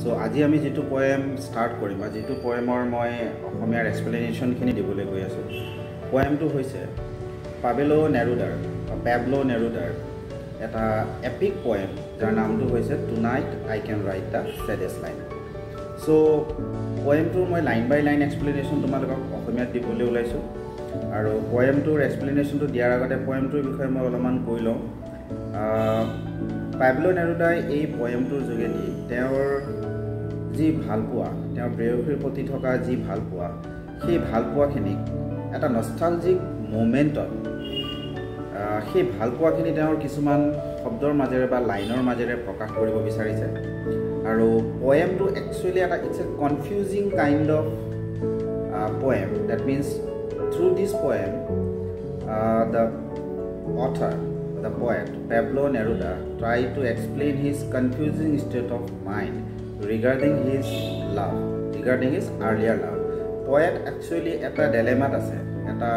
চ' আজি আমি যিটো পয়েম ষ্টাৰ্ট কৰিম বা যিটো পয়েমৰ মই অসমীয়াৰ এক্সপ্লেনেশ্যনখিনি দিবলৈ গৈ আছোঁ পয়েমটো হৈছে পাবেলো নেৰুডাৰ বা পেবলো নেৰুডাৰ এটা এপিক পয়েম যাৰ নামটো হৈছে tonight I can write the saddest line so' পয়েমটোৰ মই লাইন বাই লাইন এক্সপ্লেনেশ্যন তোমালোকক অসমীয়াত দিবলৈ ওলাইছোঁ আৰু পয়েমটোৰ এক্সপ্লেনেশ্যনটো দিয়াৰ আগতে পয়েমটোৰ বিষয়ে মই অলপমান কৈ লওঁ। পাবলো নেৰুদাই এই পয়েমটোৰ যোগেদি তেওঁৰ যি ভালপোৱা তেওঁৰ প্ৰেয়সীৰ প্ৰতি থকা যি ভালপোৱা সেই ভালপোৱাখিনিক এটা নষ্টালজিক মুমেণ্টত সেই ভালপোৱাখিনি তেওঁৰ কিছুমান শব্দৰ মাজেৰে বা লাইনৰ মাজেৰে প্ৰকাশ কৰিব বিচাৰিছে। আৰু পয়েমটো একচুৱেলি এটা it's a confusing kind of poem that means through this poem the author the poet Pablo Neruda try to explain his confusing state of mind regarding his love regarding his earlier love poet actually এটা ডেলেমাত আছে এটা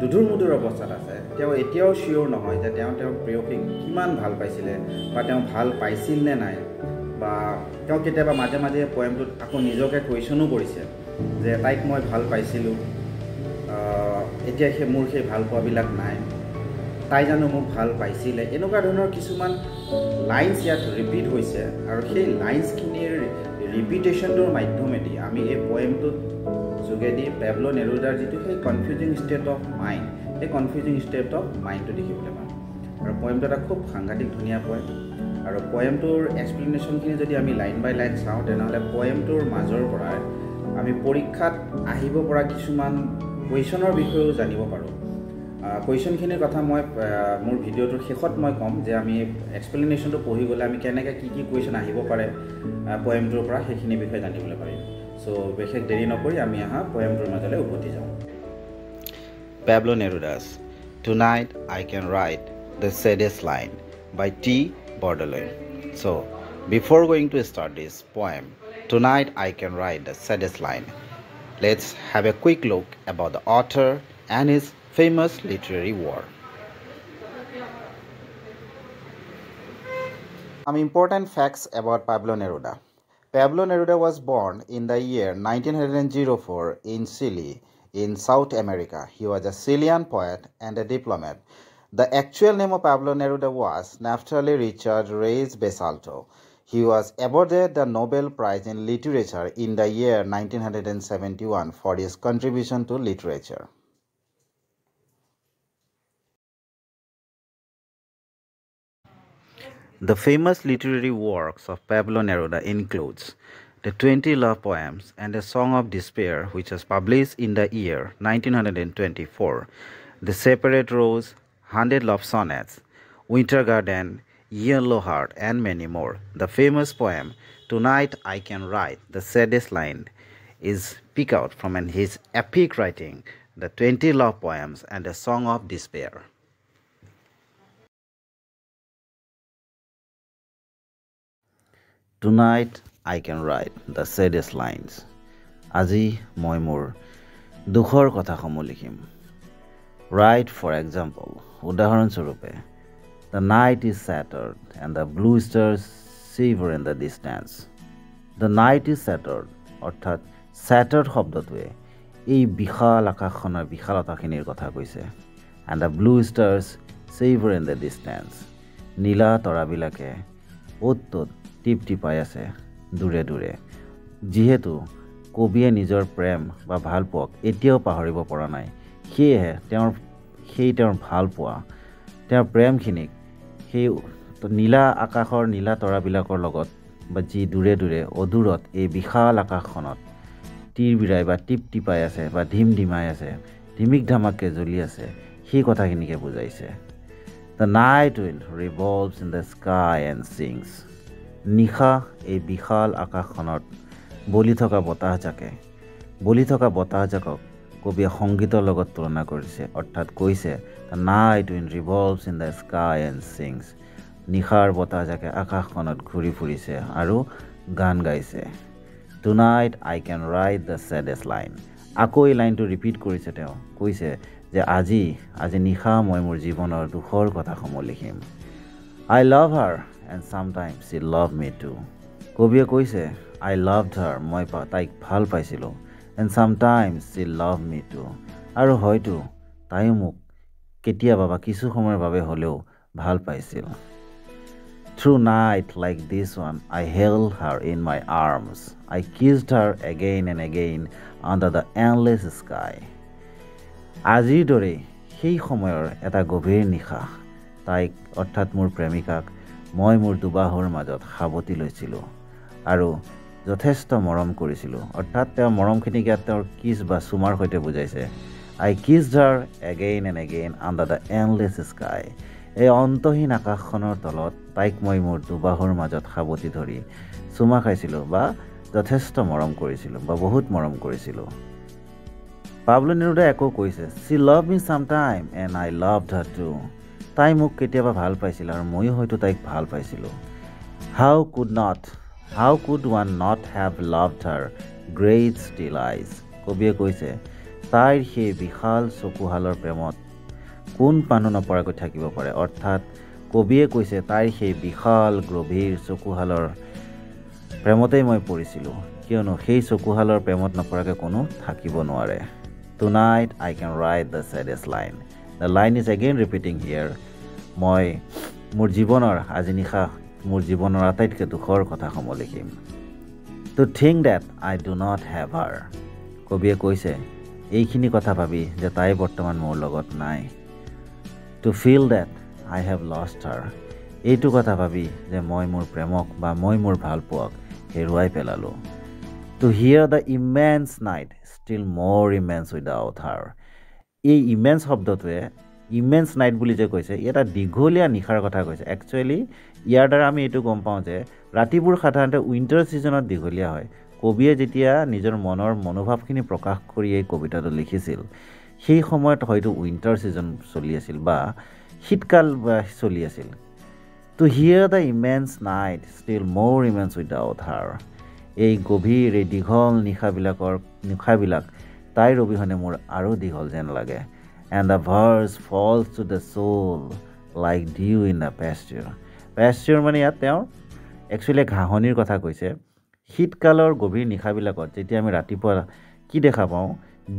দুধুৰ মুধুৰ অৱস্থাত আছে। তেওঁ এতিয়াও চিয়'ৰ নহয় যে তেওঁ তেওঁৰ প্ৰেয়সীক কিমান ভাল পাইছিলে বা তেওঁ ভাল পাইছিল নে নাই বা তেওঁ কেতিয়াবা মাজে মাজে পয়েমটোত আকৌ নিজকে কুৱেশ্যনো কৰিছে যে তাইক মই ভাল পাইছিলোঁ এতিয়া সেই মোৰ সেই ভাল পোৱাবিলাক নাই। তাই জানো মোক ভাল পাইছিলে। এনেকুৱা ধৰণৰ কিছুমান লাইনছ ইয়াত ৰিপিট হৈছে আৰু সেই লাইনছখিনিৰ ৰিপিটেশ্যনটোৰ মাধ্যমেদি আমি এই পয়েমটোত যোগেদি পেবলো নেৰুদাৰ যিটো সেই কনফিউজিং ষ্টেট অফ মাইণ্ড সেই কনফিউজিং ষ্টেট অফ মাইণ্ডটো দেখিবলৈ পাম। আৰু পয়েমটো এটা খুব সাংঘাতিক ধুনীয়া পয়েম আৰু পয়েমটোৰ এক্সপ্লেনেশ্যনখিনি যদি আমি লাইন বাই লাইন চাওঁ তেনেহ'লে পয়েমটোৰ মাজৰ পৰাই আমি পৰীক্ষাত আহিব পৰা কিছুমান কুৱেশ্যনৰ বিষয়েও জানিব পাৰোঁ। কুৱেশ্যনখিনিৰ কথা মই মোৰ ভিডিঅ'টোৰ শেষত মই ক'ম যে আমি এক্সপ্লেনেশ্যনটো পঢ়ি গ'লে আমি কেনেকৈ কি কি কুৱেশ্যন আহিব পাৰে পয়েমটোৰ পৰা সেইখিনি বিষয়ে জানিবলৈ পাৰিম। চ' বিশেষ দেৰি নকৰি আমি অহা পয়েমটোৰ মাজলৈ উভতি যাওঁ। Pablo Neruda's tonight I can write the saddest line by T বৰ্ডলৈ so' before going to start this poem tonight I can write the saddest line let's have a quick look about the author and his famous literary work. Some important facts about Pablo Neruda. Pablo Neruda was born in the year 1904 in Chile, in South America. He was a Chilean poet and a diplomat. The actual name of Pablo Neruda was Naftali Richard Reyes Besalto. He was awarded the Nobel Prize in Literature in the year 1971 for his contribution to literature. The famous literary works of Pablo Neruda includes the 20 love poems and a song of despair which was published in the year 1924, the separate rose, 100 love sonnets, winter garden, yellow heart and many more. The famous poem Tonight I Can Write the Saddest Line is picked out from his epic writing, the 20 love poems and a song of despair. Tonight I can write the saddest lines আজি মই মোৰ দুখৰ কথাসমূহ লিখিম। Right for example উদাহৰণস্বৰূপে the night is shattered and the blue stars shiver in the distance the night is shattered অৰ্থাৎ shattered শব্দটোৱে এই বিশাল আকাশখনৰ বিশালতাখিনিৰ কথা কৈছে। And the blue stars shiver in the distance নীলা তৰাবিলাকে অ'ত ত'ত টিপ টিপাই আছে দূৰে দূৰে। যিহেতু কবিয়ে নিজৰ প্ৰেম বা ভালপোৱাক এতিয়াও পাহৰিব পৰা নাই সেয়েহে তেওঁৰ সেই তেওঁৰ ভালপোৱা তেওঁৰ প্ৰেমখিনিক সেই নীলা আকাশৰ নীলা তৰাবিলাকৰ লগত বা যি দূৰে দূৰে অদূৰত এই বিশাল আকাশখনত তীৰ বিৰাই বা টিপ টিপাই আছে বা ধিম ধিমাই আছে ধিমিক ধামাককৈ জ্বলি আছে সেই কথাখিনিকে বুজাইছে। The night wind revolves in the sky and sings নিশা এই বিশাল আকাশখনত বলি থকা বতাহজাকে বলি থকা বতাহজাকক কবিয়ে সংগীতৰ লগত তুলনা কৰিছে। অৰ্থাৎ কৈছে night wind revolves in the sky and sings নিশাৰ বতাহজাকে আকাশখনত ঘূৰি ফুৰিছে আৰু গান গাইছে। Tonight I can write the saddest line আকৌ এই লাইনটো ৰিপিট কৰিছে তেওঁ। কৈছে যে আজি আজি নিশা মই মোৰ জীৱনৰ দুখৰ কথাসমূহ লিখিম। I love her and চামটাইমছ E love me too কবিয়ে কৈছে আই লাভ ধাৰ মই তাইক ভাল পাইছিলোঁ and sometimes she love me too আৰু হয়তো তাইও মোক কেতিয়াবা বা কিছু সময়ৰ বাবে হ'লেও ভাল পাইছিল। Through night like this one I held her in my arms I kissed her again and again under the endless sky আজিৰ দৰেই সেই সময়ৰ এটা গভীৰ নিশা। তাইক অৰ্থাৎ মোৰ প্ৰেমিকাক মই মোৰ দুবাহুৰ মাজত সাৱটি লৈছিলোঁ আৰু যথেষ্ট মৰম কৰিছিলোঁ। অৰ্থাৎ তেওঁৰ মৰমখিনিক ইয়াত তেওঁৰ কিছ বা চুমাৰ সৈতে বুজাইছে। I kiss her again and again under the endless sky এই অন্তহীন আকাশখনৰ তলত তাইক মই মোৰ দুবাহুৰ মাজত সাৱটি ধৰি চুমা খাইছিলোঁ বা যথেষ্ট মৰম কৰিছিলোঁ বা বহুত মৰম কৰিছিলোঁ। পাবলো নেৰুদাই আকৌ কৈছে চি লাভ মি চাম টাইম এণ্ড আই লাভ ধাৰ টু তাই মোক কেতিয়াবা ভাল পাইছিল আৰু ময়ো হয়তো তাইক ভাল পাইছিলোঁ। How could not how could one not have love her great still আইজ কবিয়ে কৈছে তাইৰ সেই বিশাল চকুহালৰ প্ৰেমত কোন মানুহ নপৰাকৈ থাকিব পাৰে? অৰ্থাৎ কবিয়ে কৈছে তাইৰ সেই বিশাল গভীৰ চকুহালৰ প্ৰেমতেই মই পৰিছিলোঁ। কিয়নো সেই চকুহালৰ প্ৰেমত নপৰাকৈ কোনো থাকিব নোৱাৰে। Tonight I can write the saddest line the line is again repeating here মই মোৰ জীৱনৰ আজি নিশা মোৰ জীৱনৰ আটাইতকৈ দুখৰ কথাসমূহ লিখিম। To think that I do not have her কবিয়ে কৈছে। এইখিনি কথা ভাবি যে তাই বৰ্তমান মোৰ লগত নাই। To feel that I have lost her এইটো কথা ভাবি যে মই মোৰ প্ৰেমক বা মই মোৰ ভালপোৱাক হেৰুৱাই পেলালোঁ। To hear the immense night still more immense without her এই ইমেন্স শব্দটোৱে ইমেন্স নাইট বুলি যে কৈছে ই এটা দীঘলীয়া নিশাৰ কথা কৈছে। একচুৱেলি ইয়াৰ দ্বাৰা আমি এইটো গম পাওঁ যে ৰাতিবোৰ সাধাৰণতে উইণ্টাৰ ছিজনত দীঘলীয়া হয়। কবিয়ে যেতিয়া নিজৰ মনৰ মনোভাৱখিনি প্ৰকাশ কৰি এই কবিতাটো লিখিছিল সেই সময়ত হয়তো উইণ্টাৰ ছিজন চলি আছিল বা শীতকাল চলি আছিল। To hear the immense night still more immense without her এই গভীৰ এই দীঘল নিশাবিলাকৰ নিশাবিলাক তাইৰ অবিহনে মোৰ আৰু দীঘল যেন লাগে। And the verse falls to the soul like dew in the pasture pasture মানে ইয়াত তেওঁ একচুৱেলি ঘাঁহনিৰ কথা কৈছে। শীতকালৰ গভীৰ নিশাবিলাকত যেতিয়া আমি ৰাতিপুৱা কি দেখা পাওঁ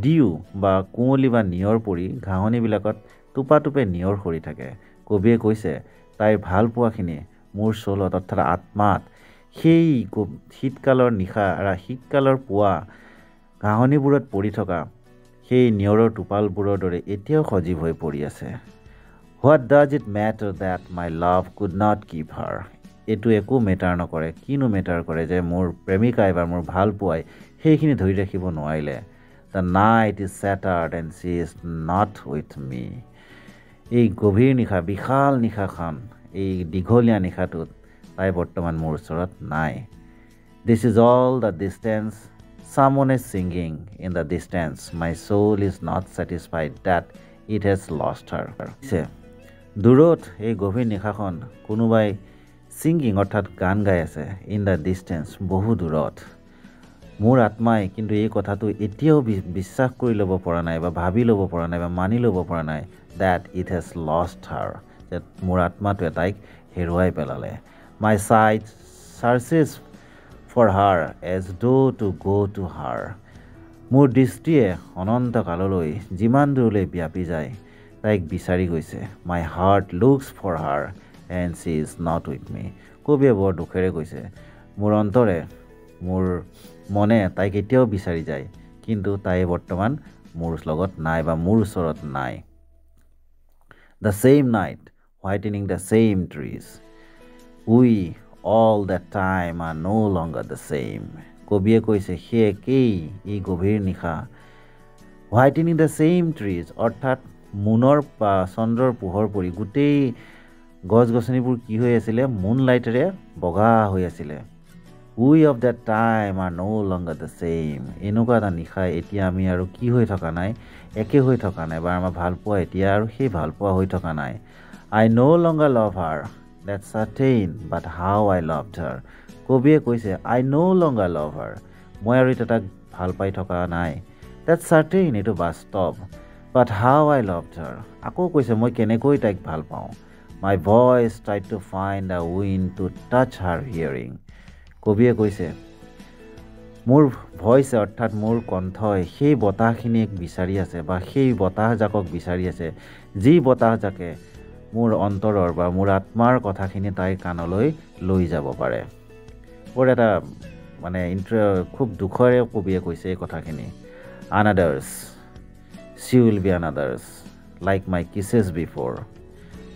ডিউ বা কুঁৱলী বা নিয়ৰ পৰি ঘাঁহনিবিলাকত টোপাটোপে নিয়ৰ সৰি থাকে। কবিয়ে কৈছে তাইৰ ভাল পোৱাখিনি মোৰ চলত অৰ্থাৎ আত্মাত সেই শীতকালৰ নিশা শীতকালৰ পুৱা ঘাঁহনিবোৰত পৰি থকা সেই নিয়ৰৰ টোপালবোৰৰ দৰে এতিয়াও সজীৱ হৈ পৰি আছে। What does it matter that my love could not keep her এইটো একো মেটাৰ নকৰে কিনো মেটাৰ কৰে যে মোৰ প্ৰেমিকাই বা মোৰ ভাল পোৱাই সেইখিনি ধৰি ৰাখিব নোৱাৰিলে। The night is starred and she is not with me এই গভীৰ নিশা বিশাল নিশাখন এই দীঘলীয়া নিশাটোত তাই বৰ্তমান মোৰ ওচৰত নাই। This is all the distance is singing in the distance my soul is not satisfied that it has lost her পিছে দূৰত এই গভীৰ নিশাখন কোনোবাই ছিংগিং অৰ্থাৎ গান গাই আছে ইন দ্য ডিষ্টেঞ্চ বহু দূৰত। মোৰ আত্মাই কিন্তু এই কথাটো এতিয়াও বিশ্বাস কৰি ল'ব পৰা নাই বা ভাবি ল'ব পৰা নাই বা মানি ল'ব পৰা নাই that it has lost her যে মোৰ আত্মাটোৱে তাইক হেৰুৱাই পেলালে। My sight searches for her as though' to go' to her মোৰ দৃষ্টিয়ে অনন্ত কাললৈ যিমান দূৰলৈ ব্যাপি যায় তাইক বিচাৰি গৈছে। My heart looks for her and she is not with me কবিয়ে বৰ দুখেৰে কৈছে মোৰ অন্তৰে মোৰ মনে তাইক এতিয়াও বিচাৰি যায় কিন্তু তাই বৰ্তমান মোৰ লগত নাই বা মোৰ ওচৰত নাই। The same night হোৱাইটেনিং the same trees we of the time are no' longer the same কবিয়ে কৈছে সেই একেই এই গভীৰ নিশা হোৱাইটেনিং দ্য ছেইম ট্ৰিজ অৰ্থাৎ মুনৰ চন্দ্ৰৰ পোহৰ পৰি গোটেই গছ গছনিবোৰ কি হৈ আছিলে মুন লাইটেৰে বগা হৈ আছিলে we of the time are no' longer the same এনেকুৱা এটা নিশা এতিয়া আমি আৰু কি হৈ থকা নাই একে হৈ থকা নাই বা আমাৰ ভালপোৱা এতিয়া আৰু সেই ভালপোৱা হৈ থকা নাই I no' longer love her that's certain but how I love her কবিয়ে কৈছে আই ন' লংগাৰ লাভ হাৰ মই আৰু এতিয়া তাক ভাল পাই থকা নাই। ডেট চাৰ্টেইন এইটো বাস্তৱ। বাট হাউ আই লাভ হাৰ আকৌ কৈছে মই কেনেকৈ তাইক ভাল পাওঁ? My voice try to find the wind to touch her hearing কবিয়ে কৈছে মোৰ ভইচে অৰ্থাৎ মোৰ কণ্ঠই সেই বতাহখিনিক বিচাৰি আছে বা সেই বতাহজাকক বিচাৰি আছে। যি বতাহজাকে মোৰ অন্তৰৰ বা মোৰ আত্মাৰ কথাখিনি তাইৰ কাণলৈ লৈ যাব পাৰে। বৰ এটা মানে ইণ্টাৰ খুব দুখৰে কবিয়ে কৈছে এই কথাখিনি। Another's she will be another's like my kisses before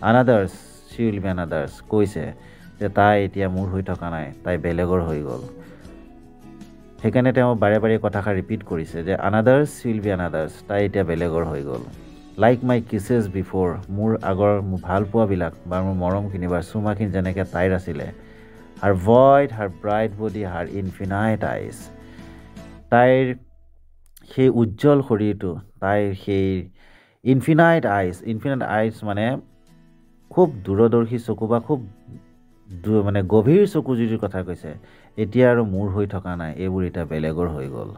another's she will be another's কৈছে যে তাই এতিয়া মোৰ হৈ থকা নাই তাই বেলেগৰ হৈ গ'ল। সেইকাৰণে তেওঁ বাৰে বাৰে কথাষাৰ ৰিপিট কৰিছে যে আনাদাৰ্ছ উইল বি আনাদাৰ্ছ তাই এতিয়া বেলেগৰ হৈ গ'ল। লাইক মাই কিছেছ বিফ'ৰ মোৰ আগৰ মোৰ ভাল পোৱাবিলাক বা মোৰ মৰমখিনি বা চুমাখিনি যেনেকৈ তাইৰ আছিলে। Her voice her bright body her infinite eyes তাইৰ সেই উজ্জ্বল শৰীৰটো তাইৰ সেই ইনফিনাইট আইজ ইনফিনাইট আইজ মানে খুব দূৰদৰ্শী চকু বা খুব মানে গভীৰ চকু যিটোৰ কথা কৈছে। এতিয়া আৰু মোৰ হৈ থকা নাই এইবোৰ এতিয়া বেলেগৰ হৈ গ'ল।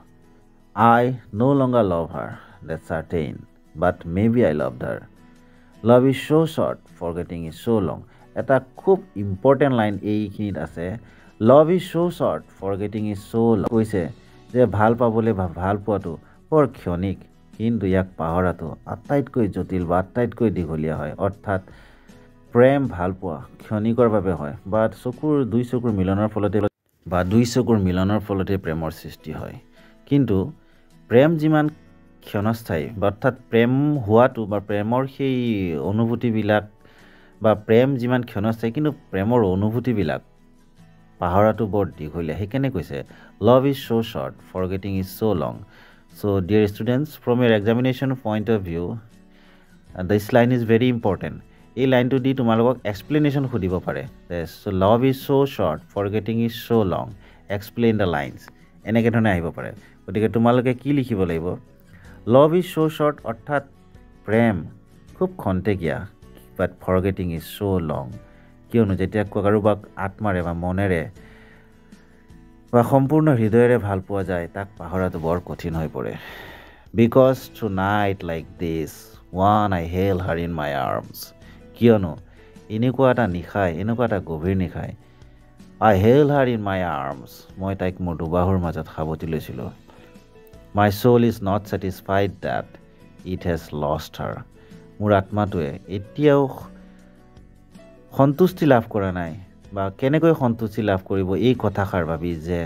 I no' longer love her that certain but may be I love her love is so' short forgetting is so' long এটা খুব ইম্পৰ্টেণ্ট লাইন এইখিনিত আছে। Love is so' short forgetting is so' long কৈছে যে ভাল পাবলৈ ভাল পোৱাটো বৰ ক্ষণিক কিন্তু ইয়াক পাহৰাটো আটাইতকৈ জটিল বা আটাইতকৈ দীঘলীয়া হয়। অৰ্থাৎ প্ৰেম ভাল পোৱা ক্ষণিকৰ বাবে হয় বা চকুৰ দুই চকুৰ মিলনৰ ফলতে বা দুই চকুৰ মিলনৰ ফলতে প্ৰেমৰ সৃষ্টি হয়। কিন্তু প্ৰেম যিমান ক্ষণস্থায়ী অৰ্থাৎ প্ৰেম হোৱাটো বা প্ৰেমৰ সেই অনুভূতিবিলাক বা প্ৰেম যিমান ক্ষণস্থায়ী কিন্তু প্ৰেমৰ অনুভূতিবিলাক পাহৰাটো বৰ দীঘলীয়া। সেইকাৰণে কৈছে? Love is so' short forgetting is so' long so' dear students from your examination point of view this line is very important এই লাইনটো দি তোমালোকক এক্সপ্লেনেশ্যন সুধিব পাৰে। So' love is so' short forgetting is so' long explain the lines এনেকৈ ধৰণে আহিব পাৰে। গতিকে তোমালোকে কি লিখিব লাগিব? লভ ইজ ছ' শ্বৰ্ট অৰ্থাৎ প্ৰেম খুব খন্তেকীয়া but forgetting is so' long কিয়নো যেতিয়া কাৰোবাক আত্মাৰে বা মনেৰে বা সম্পূৰ্ণ হৃদয়েৰে ভাল পোৱা যায় তাক পাহৰাটো বৰ কঠিন হৈ পৰে। Because through nights like this one I held her in my arms কিয়নো এনেকুৱা এটা নিশাই এনেকুৱা এটা গভীৰ নিশাই আই held her in my arms মই তাইক মোৰ দুবাহুৰ মাজত সাৱটি লৈছিলোঁ। My soul is not satisfied that it has lost her মোৰ আত্মাটোৱে এতিয়াও সন্তুষ্টি লাভ কৰা নাই বা কেনেকৈ সন্তুষ্টি লাভ কৰিব এই কথাষাৰ ভাবি যে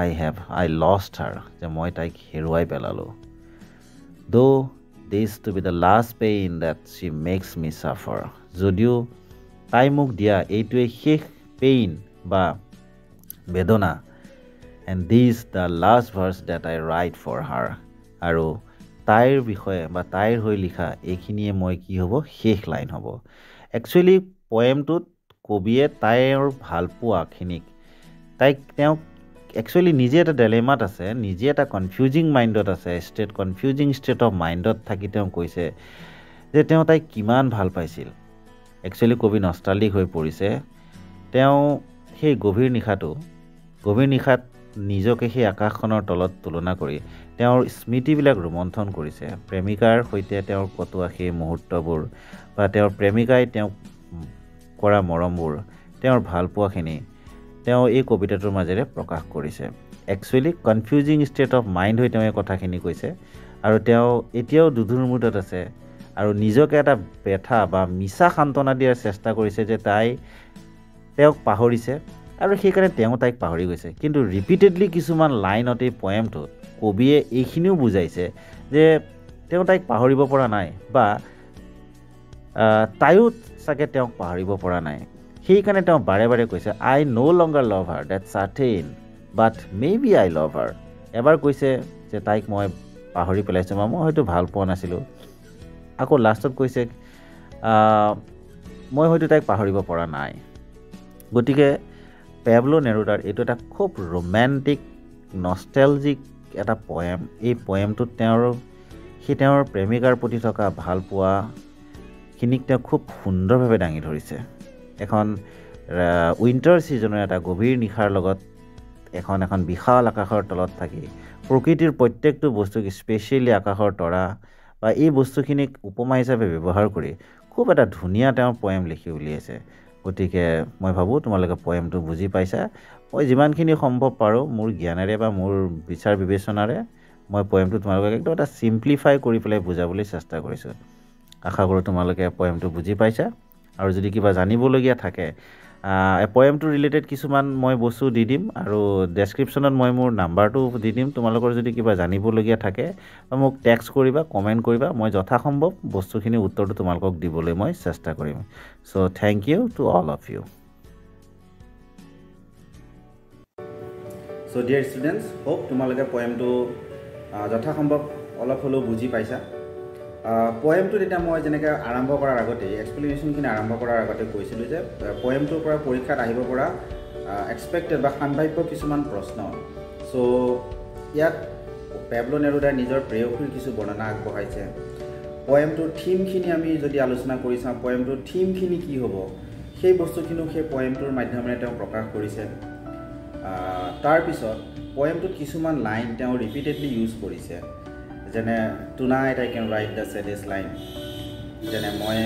আই হেভ আই লষ্ট হাৰ যে মই তাইক হেৰুৱাই পেলালোঁ। Though' this to be the last pain that she makes me suffer যদিও তাই মোক দিয়া এইটোৱে শেষ পেইন বা বেদনা and this the last verse that I write for her আৰু তাইৰ বিষয়ে বা তাইৰ হৈ লিখা এইখিনিয়ে মই কি হ'ব? শেষ লাইন হ'ব। একচুৱেলি পয়েমটোত কবিয়ে তাইৰ ভালপোৱাখিনিক তাইক তেওঁক একচুৱেলি নিজে এটা ডেলেমাত আছে নিজে এটা কনফিউজিং মাইণ্ডত আছে ষ্টেট কনফিউজিং ষ্টেট অফ মাইণ্ডত থাকি তেওঁ কৈছে যে তেওঁ তাইক কিমান ভাল পাইছিল। একচুৱেলি কবি নষ্টালিক হৈ পৰিছে। তেওঁ সেই গভীৰ নিশাটো গভীৰ নিশাত নিজকে সেই আকাশখনৰ তলত তুলনা কৰি তেওঁৰ স্মৃতিবিলাক ৰোমন্থন কৰিছে। প্ৰেমিকাৰ সৈতে তেওঁৰ কটোৱা সেই মুহূৰ্তবোৰ বা তেওঁৰ প্ৰেমিকাই তেওঁক কৰা মৰমবোৰ তেওঁৰ ভালপোৱাখিনি তেওঁ এই কবিতাটোৰ মাজেৰে প্ৰকাশ কৰিছে। Actually confusing state of mind হৈ তেওঁ এই কথাখিনি কৈছে আৰু তেওঁ এতিয়াও দুধুৰ মুদত আছে আৰু নিজকে এটা বেথা বা মিছা সান্তনা দিয়াৰ চেষ্টা কৰিছে যে তাই তেওঁক পাহৰিছে। আৰু সেইকাৰণে তেওঁ তাইক পাহৰি গৈছে। কিন্তু ৰিপিটেডলি কিছুমান লাইনত এই পয়েমটোত কবিয়ে এইখিনিও বুজাইছে যে তেওঁ তাইক পাহৰিব পৰা নাই বা তাইও চাগে তেওঁক পাহৰিব পৰা নাই। সেইকাৰণে তেওঁ বাৰে বাৰে কৈছে I no' longer love her that certain but may be I love her এবাৰ কৈছে যে তাইক মই পাহৰি পেলাইছোঁ বা মই হয়তো ভাল পোৱা নাছিলোঁ। আকৌ লাষ্টত কৈছে মই হয়তো তাইক পাহৰিব পৰা নাই। গতিকে পেবলো নেৰুদাৰ এইটো এটা খুব ৰোমেণ্টিক নষ্টেলজিক এটা পয়েম এই পয়েমটোত তেওঁৰ সেই তেওঁৰ প্ৰেমিকাৰ প্ৰতি থকা ভালপোৱাখিনিক তেওঁ খুব সুন্দৰভাৱে দাঙি ধৰিছে। এখন উইণ্টাৰ ছিজনৰ এটা গভীৰ নিশাৰ লগত এখন এখন বিশাল আকাশৰ তলত থাকি প্ৰকৃতিৰ প্ৰত্যেকটো বস্তুক স্পেচিয়েলি আকাশৰ তৰা বা এই বস্তুখিনিক উপমা হিচাপে ব্যৱহাৰ কৰি খুব এটা ধুনীয়া তেওঁ পয়েম লিখি উলিয়াইছে। গতিকে মই ভাবোঁ তোমালোকে পয়েমটো বুজি পাইছা। মই যিমানখিনি সম্ভৱ পাৰোঁ মোৰ জ্ঞানেৰে বা মোৰ বিচাৰ বিবেচনাৰে মই পয়েমটো তোমালোকক একদম এটা চিম্প্লিফাই কৰি পেলাই বুজাবলৈ চেষ্টা কৰিছোঁ। আশা কৰোঁ তোমালোকে পয়েমটো বুজি পাইছা। আৰু যদি কিবা জানিবলগীয়া থাকে পয়েমটো ৰিলেটেড কিছুমান মই বস্তু দি দিম আৰু ডেছক্ৰিপশ্যনত মই মোৰ নাম্বাৰটো দি দিম। তোমালোকৰ যদি কিবা জানিবলগীয়া থাকে মোক টেক্সট কৰিবা কমেণ্ট কৰিবা মই যথাসম্ভৱ বস্তুখিনি উত্তৰটো তোমালোকক দিবলৈ মই চেষ্টা কৰিম। So' thank you to all of you so' dear students hope তোমালোকে পয়েমটো যথাসম্ভৱ অলপ হ'লেও বুজি পাইছা। পয়েমটোত এতিয়া মই যেনেকৈ আৰম্ভ কৰাৰ আগতেই এক্সপ্লেনেশ্যনখিনি আৰম্ভ কৰাৰ আগতে কৈছিলোঁ যে পয়েমটোৰ পৰা পৰীক্ষাত আহিব পৰা এক্সপেক্টেড বা সাম্ভাৱ্য কিছুমান প্ৰশ্ন। চ' ইয়াত পেবলো নেৰুদাই নিজৰ প্ৰেয়সীৰ কিছু বৰ্ণনা আগবঢ়াইছে। পয়েমটোৰ থিমখিনি আমি যদি আলোচনা কৰি চাওঁ পয়েমটোৰ থিমখিনি কি হ'ব? সেই বস্তুখিনিও সেই পয়েমটোৰ মাধ্যমেৰে তেওঁ প্ৰকাশ কৰিছে। তাৰপিছত পয়েমটোত কিছুমান লাইন তেওঁ ৰিপিটেডলি ইউজ কৰিছে। যেনে tonight I can write the saddest line যেনে মই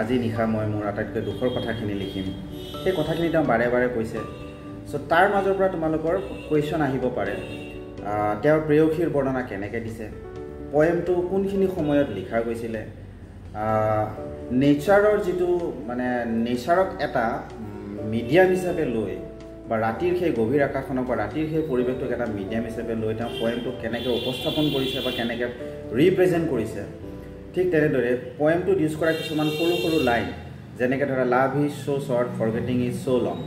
আজি নিশা মই মোৰ আটাইতকৈ দুখৰ কথাখিনি লিখিম। সেই কথাখিনি তেওঁ বাৰে বাৰে কৈছে। চ' তাৰ মাজৰ পৰা তোমালোকৰ কুৱেশ্যন আহিব পাৰে। তেওঁৰ প্ৰেয়সীৰ বৰ্ণনা কেনেকৈ দিছে? পয়েমটো কোনখিনি সময়ত লিখা গৈছিলে? নেচাৰৰ যিটো মানে নেচাৰক এটা মিডিয়াম হিচাপে লৈ বা ৰাতিৰ সেই গভীৰ আকাশখনক বা ৰাতিৰ সেই পৰিৱেশটোক এটা মিডিয়াম হিচাপে লৈ তেওঁ পয়েমটোক কেনেকৈ উপস্থাপন কৰিছে বা কেনেকৈ ৰিপ্ৰেজেণ্ট কৰিছে ঠিক তেনেদৰে পয়েমটোত ইউজ কৰা কিছুমান সৰু সৰু লাইন যেনেকৈ ধৰা love is so' short forgetting is so' long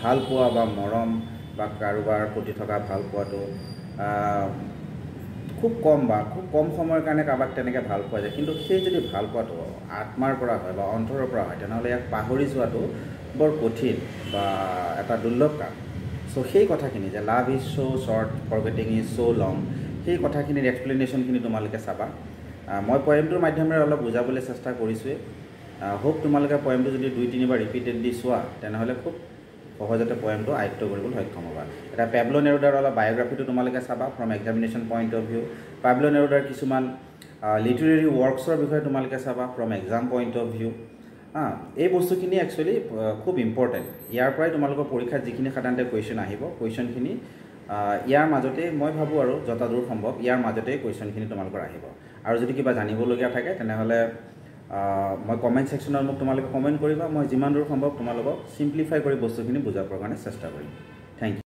ভাল পোৱা বা মৰম বা কাৰোবাৰ প্ৰতি থকা ভাল পোৱাটো খুব কম বা খুব কম সময়ৰ কাৰণে কাৰোবাক তেনেকৈ ভাল পোৱা যায়। কিন্তু সেই যদি ভাল পোৱাটো আত্মাৰ পৰা হয় বা অন্তৰৰ পৰা হয় তেনেহ'লে ইয়াক পাহৰি যোৱাটো বৰ কঠিন বা এটা দুৰ্লভ কাম। চ' সেই কথাখিনি যে love is so' short forgetting is so' long সেই কথাখিনিৰ এক্সপ্লেনেশ্যনখিনি তোমালোকে চাবা। মই পয়েমটোৰ মাধ্যমেৰে অলপ বুজাবলৈ চেষ্টা কৰিছোঁৱেই। হোপ তোমালোকে পয়েমটো যদি দুই তিনিবাৰ ৰিপিটেডলি চোৱা তেনেহ'লে খুব সহজতে পয়েমটো আয়ত্ব কৰিবলৈ সক্ষম হ'বা। এটা পেবলো নেৰুডাৰ অলপ বায়'গ্ৰাফিটো তোমালোকে চাবা from examination point of view Pablo নেৰুডাৰ কিছুমান লিটাৰেৰী ৱৰ্কছৰ বিষয়ে তোমালোকে চাবা from exam point of view এই বস্তুখিনি একচুৱেলি খুব ইম্পৰ্টেণ্ট ইয়াৰ পৰাই তোমালোকৰ পৰীক্ষাত যিখিনি সাধাৰণতে কুৱেশ্যন আহিব কুৱেশ্যনখিনি ইয়াৰ মাজতেই মই ভাবোঁ আৰু যথাদূৰ সম্ভৱ ইয়াৰ মাজতেই কুৱেশ্যনখিনি তোমালোকৰ আহিব। আৰু যদি কিবা জানিবলগীয়া থাকে তেনেহ'লে মই কমেণ্ট ছেকশ্যনত মোক তোমালোকে কমেণ্ট কৰিবা মই যিমান দূৰ সম্ভৱ তোমালোকক চিম্প্লিফাই কৰি বস্তুখিনি বুজাবৰ কাৰণে চেষ্টা কৰিম। Thank U